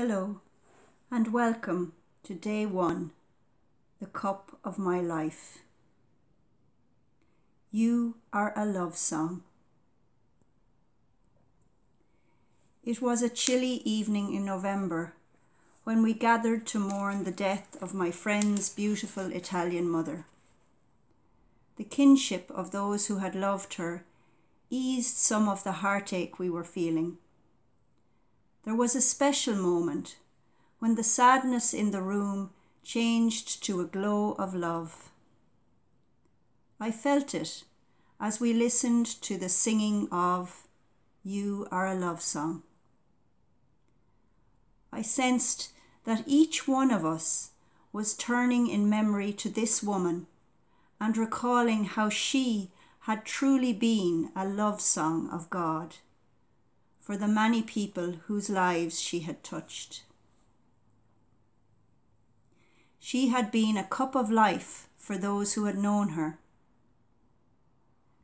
Hello, and welcome to day one, the cup of my life. You are a love song. It was a chilly evening in November when we gathered to mourn the death of my friend's beautiful Italian mother. The kinship of those who had loved her eased some of the heartache we were feeling. There was a special moment when the sadness in the room changed to a glow of love. I felt it as we listened to the singing of You Are a Love Song. I sensed that each one of us was turning in memory to this woman and recalling how she had truly been a love song of God for the many people whose lives she had touched. She had been a cup of life for those who had known her.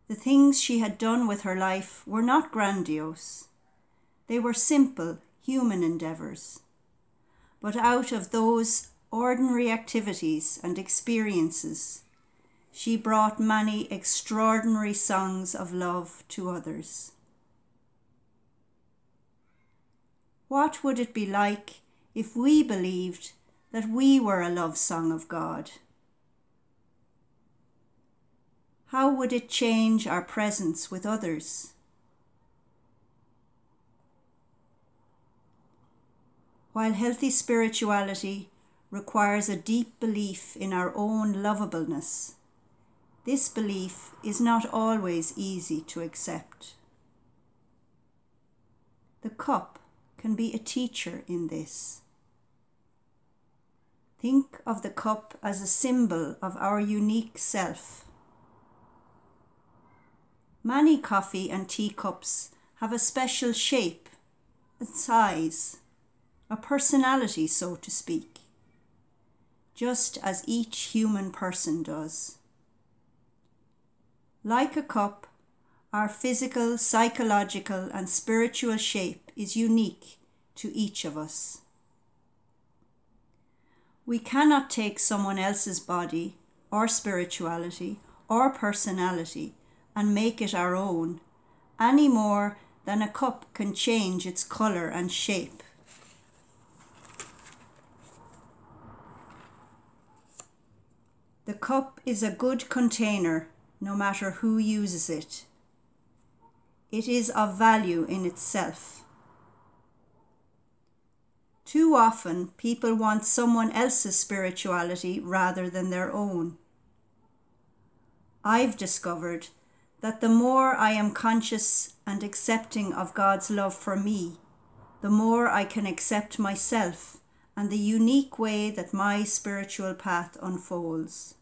The things she had done with her life were not grandiose. They were simple human endeavours. But out of those ordinary activities and experiences, she brought many extraordinary songs of love to others. What would it be like if we believed that we were a love song of God? How would it change our presence with others? While healthy spirituality requires a deep belief in our own lovableness, this belief is not always easy to accept. The cup can be a teacher in this. Think of the cup as a symbol of our unique self. Many coffee and tea cups have a special shape, a size, a personality, so to speak, just as each human person does. Like a cup, our physical, psychological, and spiritual shape is unique to each of us. We cannot take someone else's body or spirituality or personality and make it our own any more than a cup can change its colour and shape. The cup is a good container no matter who uses it it is of value in itself. Too often, people want someone else's spirituality rather than their own. I've discovered that the more I am conscious and accepting of God's love for me, the more I can accept myself and the unique way that my spiritual path unfolds.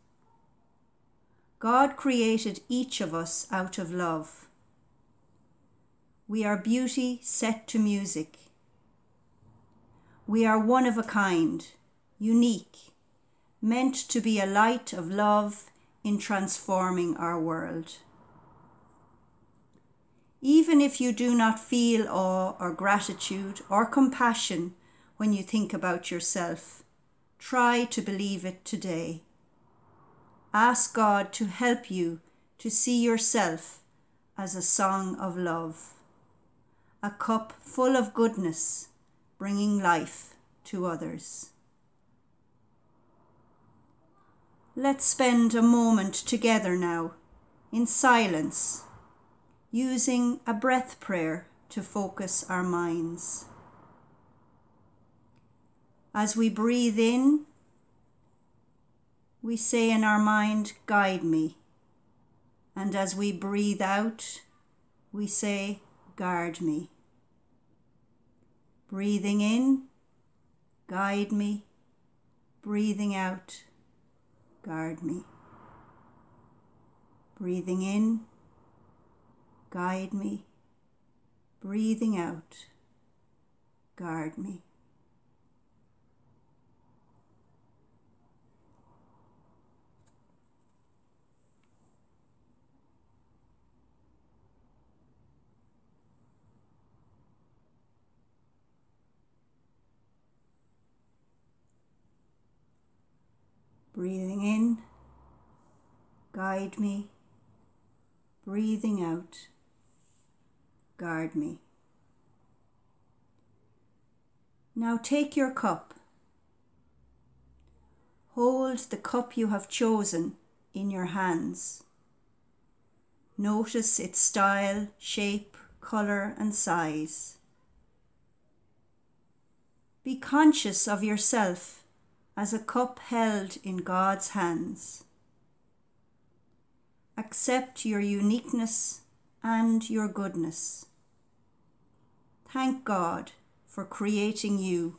God created each of us out of love. We are beauty set to music. We are one of a kind, unique, meant to be a light of love in transforming our world. Even if you do not feel awe or gratitude or compassion when you think about yourself, try to believe it today. Ask God to help you to see yourself as a song of love a cup full of goodness, bringing life to others. Let's spend a moment together now in silence, using a breath prayer to focus our minds. As we breathe in, we say in our mind, Guide me. And as we breathe out, we say, Guard me. Breathing in, guide me. Breathing out, guard me. Breathing in, guide me. Breathing out, guard me. Breathing in, guide me. Breathing out, guard me. Now take your cup. Hold the cup you have chosen in your hands. Notice its style, shape, colour, and size. Be conscious of yourself as a cup held in God's hands. Accept your uniqueness and your goodness. Thank God for creating you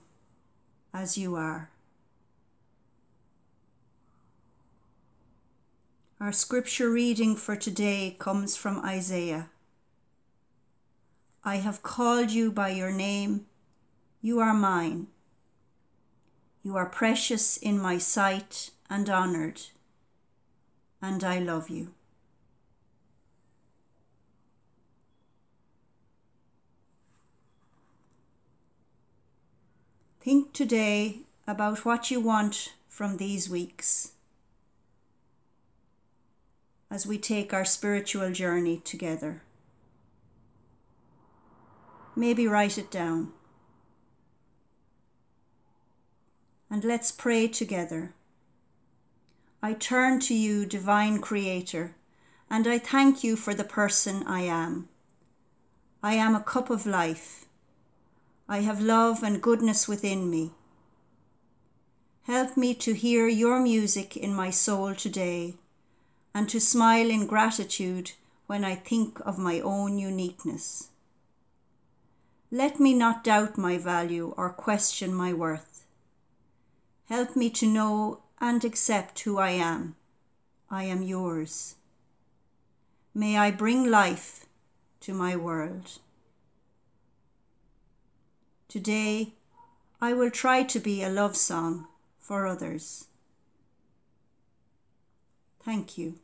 as you are. Our scripture reading for today comes from Isaiah. I have called you by your name. You are mine. You are precious in my sight and honoured, and I love you. Think today about what you want from these weeks as we take our spiritual journey together. Maybe write it down. And let's pray together. I turn to you, Divine Creator, and I thank you for the person I am. I am a cup of life I have love and goodness within me. Help me to hear your music in my soul today and to smile in gratitude when I think of my own uniqueness. Let me not doubt my value or question my worth. Help me to know and accept who I am. I am yours. May I bring life to my world. Today, I will try to be a love song for others. Thank you.